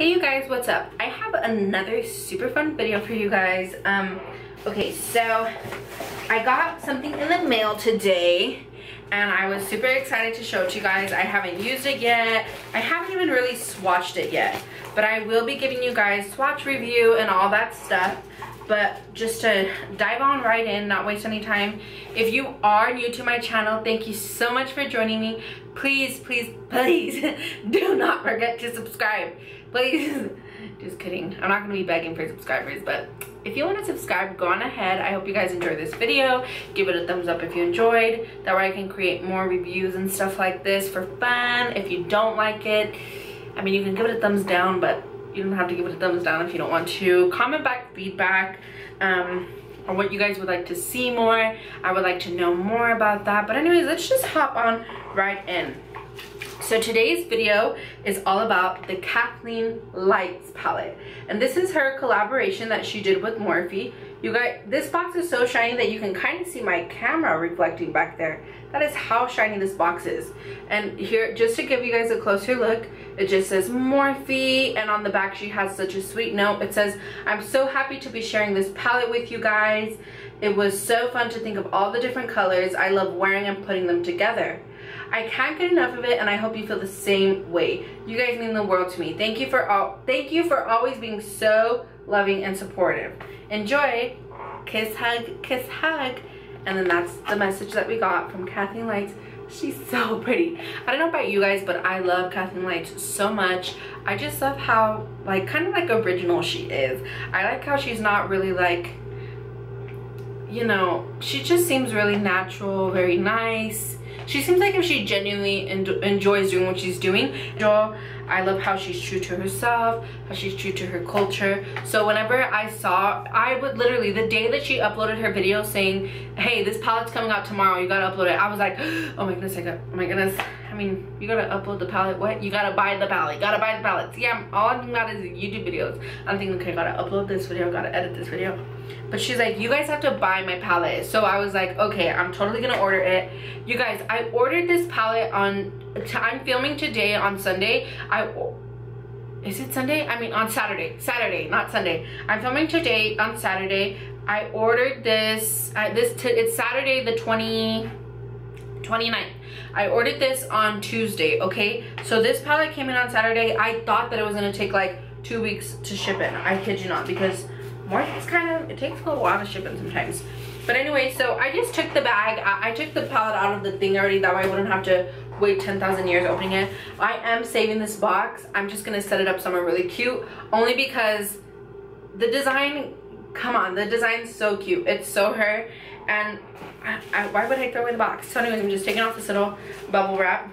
Hey you guys, what's up? I have another super fun video for you guys. Um, okay, so I got something in the mail today and I was super excited to show it to you guys. I haven't used it yet. I haven't even really swatched it yet, but I will be giving you guys swatch review and all that stuff. But just to dive on right in, not waste any time. If you are new to my channel, thank you so much for joining me. Please, please, please do not forget to subscribe. Please. Just kidding. I'm not to be begging for subscribers, but if you want to subscribe, go on ahead. I hope you guys enjoyed this video. Give it a thumbs up if you enjoyed. That way I can create more reviews and stuff like this for fun. If you don't like it, I mean, you can give it a thumbs down, but you don't have to give it a thumbs down if you don't want to. Comment back feedback um, or what you guys would like to see more. I would like to know more about that. But anyways, let's just hop on right in. So today's video is all about the Kathleen Lights palette. And this is her collaboration that she did with Morphe. You guys, this box is so shiny that you can kind of see my camera reflecting back there. That is how shiny this box is. And here, just to give you guys a closer look, it just says Morphe, and on the back she has such a sweet note. It says, I'm so happy to be sharing this palette with you guys. It was so fun to think of all the different colors. I love wearing and putting them together. I can't get enough of it and I hope you feel the same way. You guys mean the world to me. Thank you for all thank you for always being so loving and supportive. Enjoy. Kiss, hug, kiss, hug. And then that's the message that we got from Kathleen Lights. She's so pretty. I don't know about you guys, but I love Kathleen Lights so much. I just love how, like, kind of like original she is. I like how she's not really like, you know, she just seems really natural, very nice she seems like if she genuinely en enjoys doing what she's doing. I love how she's true to herself, how she's true to her culture. So whenever I saw, I would literally, the day that she uploaded her video saying, hey, this palette's coming out tomorrow, you gotta upload it. I was like, oh my goodness, I got, oh my goodness. Mean, you gotta upload the palette. What? You gotta buy the palette. Gotta buy the palettes. Yeah, I'm, all I'm got is YouTube videos. I'm thinking, okay, I gotta upload this video, gotta edit this video. But she's like, you guys have to buy my palette. So I was like, okay, I'm totally gonna order it. You guys, I ordered this palette on, I'm filming today on Sunday. I is it Sunday? I mean on Saturday. Saturday, not Sunday. I'm filming today on Saturday. I ordered this, uh, this it's Saturday the 20, 29th. I ordered this on Tuesday, okay? So this palette came in on Saturday. I thought that it was gonna take like two weeks to ship it. I kid you not because Market's kind of, it takes a little while to ship in sometimes. But anyway, so I just took the bag, I, I took the palette out of the thing already, that way I wouldn't have to wait 10,000 years opening it. I am saving this box. I'm just gonna set it up somewhere really cute, only because the design, come on, the design's so cute. It's so her, and I, I, why would I throw away the box? So anyways, I'm just taking off this little bubble wrap.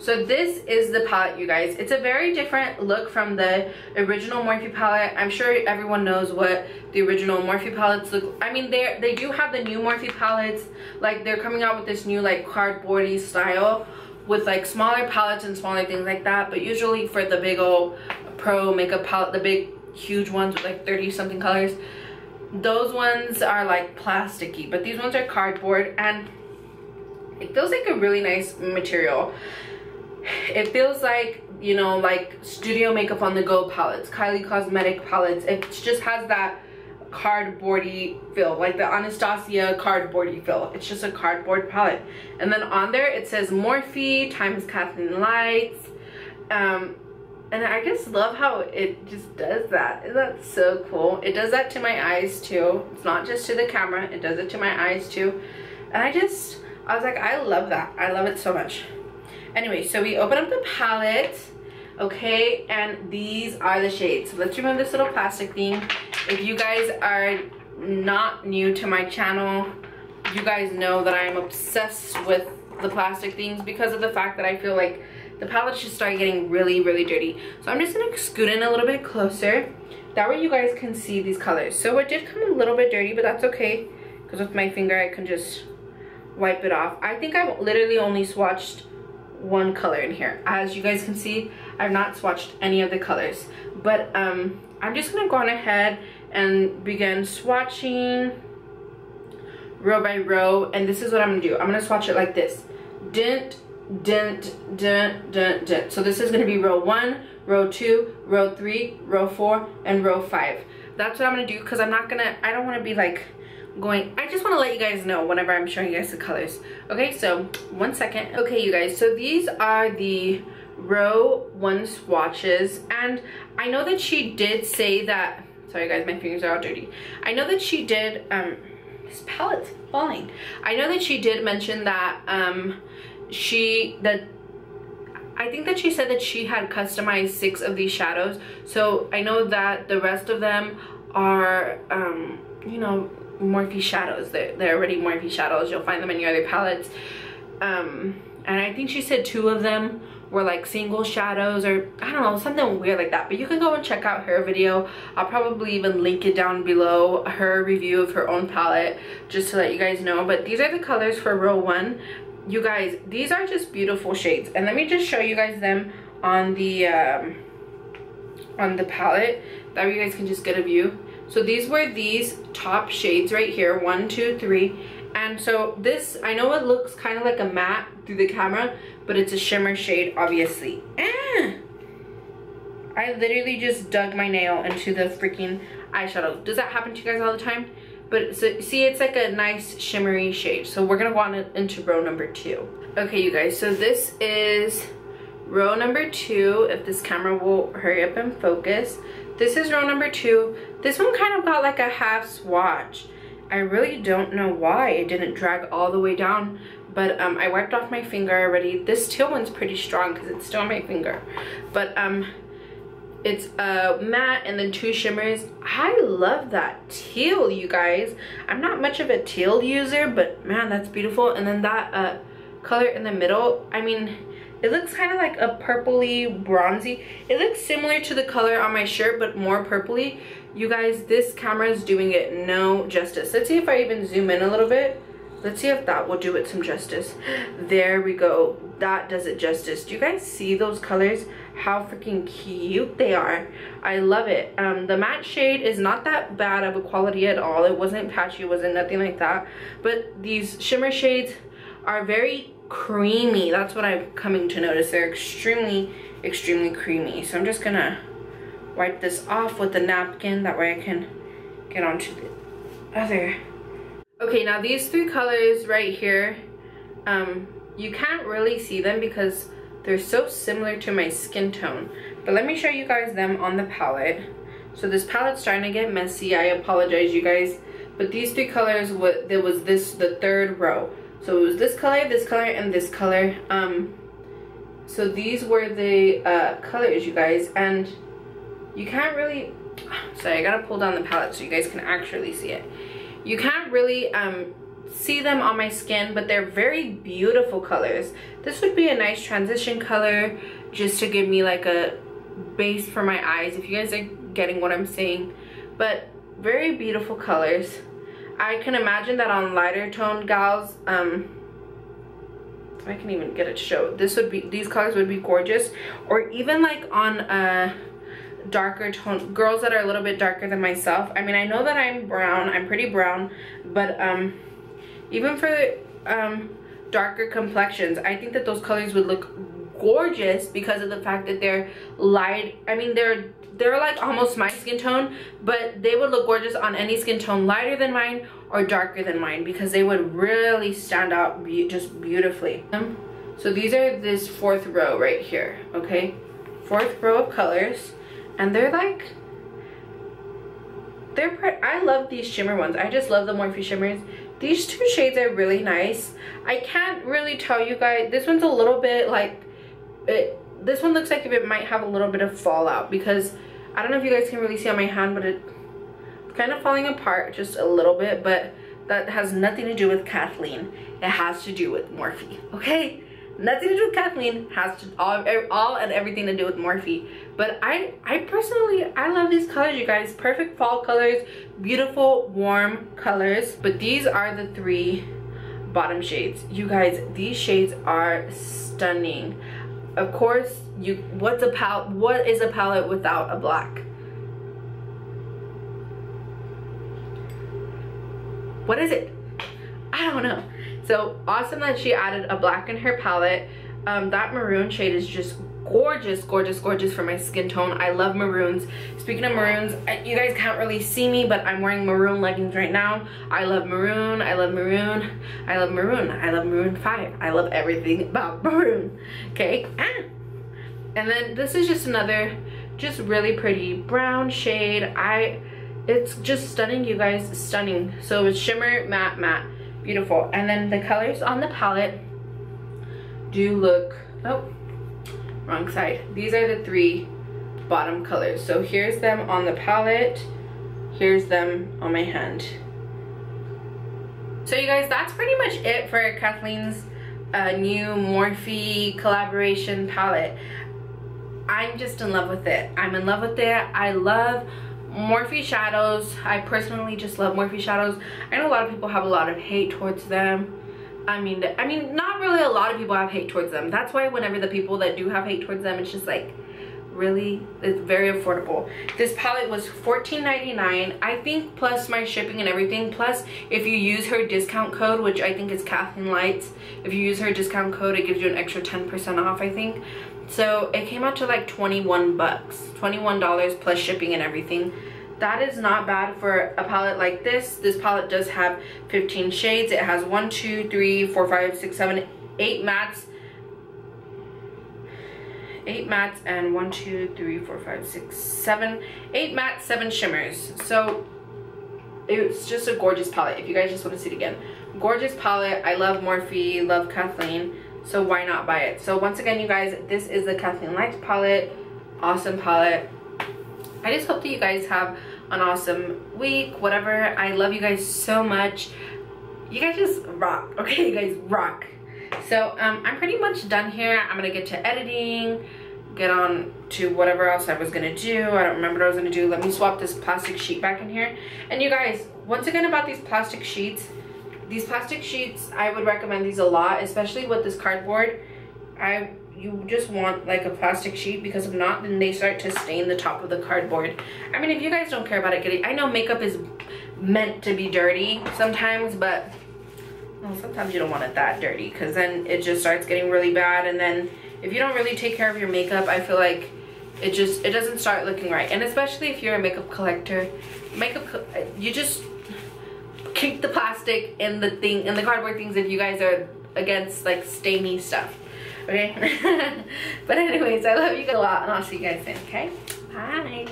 So this is the palette, you guys. It's a very different look from the original Morphe palette. I'm sure everyone knows what the original Morphe palettes look. I mean, they they do have the new Morphe palettes. Like, they're coming out with this new, like, cardboardy style with, like, smaller palettes and smaller things like that. But usually for the big old pro makeup palette, the big, huge ones with, like, 30-something colors, those ones are, like, plasticky. But these ones are cardboard, and it feels like a really nice material. It feels like you know like studio makeup on the go palettes kylie cosmetic palettes. It just has that cardboardy feel like the anastasia cardboardy feel. It's just a cardboard palette. And then on there it says morphe times kathleen lights um and i just love how it just does that. Isn't that so cool? It does that to my eyes too. It's not just to the camera. It does it to my eyes too. And i just i was like i love that. I love it so much. Anyway, so we open up the palette, okay, and these are the shades. So let's remove this little plastic thing. If you guys are not new to my channel, you guys know that I'm obsessed with the plastic things because of the fact that I feel like the palette should start getting really, really dirty. So I'm just gonna scoot in a little bit closer. That way you guys can see these colors. So it did come a little bit dirty, but that's okay. Because with my finger, I can just wipe it off. I think I've literally only swatched one color in here. As you guys can see, I've not swatched any of the colors. But um, I'm just gonna go on ahead and begin swatching row by row. And this is what I'm gonna do. I'm gonna swatch it like this. Dent, dent, dent, dent, dent. So this is gonna be row one, row two, row three, row four, and row five. That's what I'm gonna do because I'm not gonna, I don't wanna be like going, I just wanna let you guys know whenever I'm showing you guys the colors. Okay, so one second. Okay, you guys, so these are the row one swatches and I know that she did say that, sorry guys, my fingers are all dirty. I know that she did, um, this palette's falling. I know that she did mention that um, she, that I think that she said that she had customized six of these shadows. So I know that the rest of them are, um, you know, Morphe shadows. They're, they're already Morphe shadows. You'll find them in your other palettes. Um, and I think she said two of them were like single shadows or I don't know something weird like that but you can go and check out her video I'll probably even link it down below her review of her own palette just to let you guys know but these are the colors for row one you guys these are just beautiful shades. And let me just show you guys them on the um, on the palette. That way you guys can just get a view. So these were these top shades right here. One two three. And so this i know it looks kind of like a matte through the camera but it's a shimmer shade obviously. Ah! i literally just dug my nail into the freaking eyeshadow. Does that happen to you guys all the time but so, see it's like a nice shimmery shade. So we're gonna go on into row number two. Okay you guys so this is row number two if this camera will hurry up and focus. This is row number two. This one kind of got like a half swatch. I really don't know why it didn't drag all the way down but um, I wiped off my finger already. This teal one's pretty strong because it's still on my finger. But um, it's a matte and then two shimmers. I love that teal, you guys. I'm not much of a teal user, but man, that's beautiful. And then that uh, color in the middle, I mean, it looks kind of like a purpley bronzy. It looks similar to the color on my shirt, but more purpley. You guys, this camera is doing it no justice. Let's see if I even zoom in a little bit. Let's see if that will do it some justice. There we go. That does it justice. Do you guys see those colors? How freaking cute they are. I love it. Um, the matte shade is not that bad of a quality at all. It wasn't patchy, it wasn't nothing like that. But these shimmer shades are very creamy. That's what I'm coming to notice. They're extremely, extremely creamy. So I'm just gonna wipe this off with a napkin. That way I can get onto the other Okay, now these three colors right here, um, you can't really see them because they're so similar to my skin tone. But let me show you guys them on the palette. So this palette's starting to get messy. I apologize, you guys. But these three colors, what there was this, the third row. So it was this color, this color, and this color. Um, so these were the uh, colors, you guys. And you can't really, sorry, I gotta pull down the palette so you guys can actually see it. You can't really um, see them on my skin, but they're very beautiful colors. This would be a nice transition color just to give me like a base for my eyes, if you guys are getting what I'm saying. But very beautiful colors. I can imagine that on lighter toned gals, um, I can even get it to show. This would be, these colors would be gorgeous. Or even like on a darker tone girls that are a little bit darker than myself i mean i know that i'm brown i'm pretty brown but um even for um darker complexions i think that those colors would look gorgeous because of the fact that they're light i mean they're they're like almost my skin tone but they would look gorgeous on any skin tone lighter than mine or darker than mine because they would really stand out be just beautifully. So these are this fourth row right here okay? Fourth row of colors and they're like they're pretty. I love these shimmer ones. I just love the Morphe shimmers these two shades are really nice. I can't really tell you guys this one's a little bit like it this one looks like it might have a little bit of fallout because I don't know if you guys can really see on my hand but it's kind of falling apart just a little bit but that has nothing to do with Kathleen. It has to do with Morphe okay nothing to do with Kathleen. Has to all, all and everything to do with Morphe. But I I personally I love these colors you guys. Perfect fall colors beautiful warm colors. But these are the three bottom shades. You guys these shades are stunning. Of course you what's a palette what is a palette without a black? What is it? I don't know so awesome that she added a black in her palette um, that maroon shade is just gorgeous, gorgeous, gorgeous for my skin tone. I love maroons. Speaking of maroons, you guys can't really see me, but I'm wearing maroon leggings right now. I love maroon, I love maroon, I love maroon, I love maroon 5. I love everything about maroon, okay? Ah. And then this is just another, just really pretty brown shade. I, it's just stunning, you guys, stunning. So it's shimmer, matte, matte, beautiful. And then the colors on the palette do look, oh, wrong side. These are the three bottom colors. So here's them on the palette. Here's them on my hand. So you guys, that's pretty much it for Kathleen's uh, new Morphe collaboration palette. I'm just in love with it. I'm in love with it. I love Morphe shadows. I personally just love Morphe shadows. I know a lot of people have a lot of hate towards them. I mean, I mean, not really a lot of people have hate towards them. That's why whenever the people that do have hate towards them, it's just like, really, it's very affordable. This palette was $14.99, I think, plus my shipping and everything. Plus, if you use her discount code, which I think is Kathleen Lights, if you use her discount code, it gives you an extra 10% off, I think. So it came out to like 21 bucks, $21 plus shipping and everything that is not bad for a palette like this. This palette does have 15 shades. It has one, two, three, four, five, six, seven, eight mattes. Eight mattes and one, two, three, four, five, six, seven, eight mattes, seven shimmers. So it's just a gorgeous palette. If you guys just want to see it again. Gorgeous palette. I love Morphe, love Kathleen. So why not buy it? So once again, you guys, this is the Kathleen Lights palette. Awesome palette I just hope that you guys have an awesome week, whatever. I love you guys so much. You guys just rock, okay? You guys rock. So um, I'm pretty much done here. I'm gonna get to editing, get on to whatever else I was gonna do. I don't remember what I was gonna do. Let me swap this plastic sheet back in here. And you guys, once again about these plastic sheets, these plastic sheets, I would recommend these a lot, especially with this cardboard. I you just want like a plastic sheet because if not then they start to stain the top of the cardboard i mean if you guys don't care about it getting i know makeup is meant to be dirty sometimes but well, sometimes you don't want it that dirty because then it just starts getting really bad and then if you don't really take care of your makeup i feel like it just it doesn't start looking right and especially if you're a makeup collector makeup you just keep the plastic and the thing and the cardboard things if you guys are against like stainy stuff okay? but anyways, I love you guys a lot and I'll see you guys soon, okay? Bye.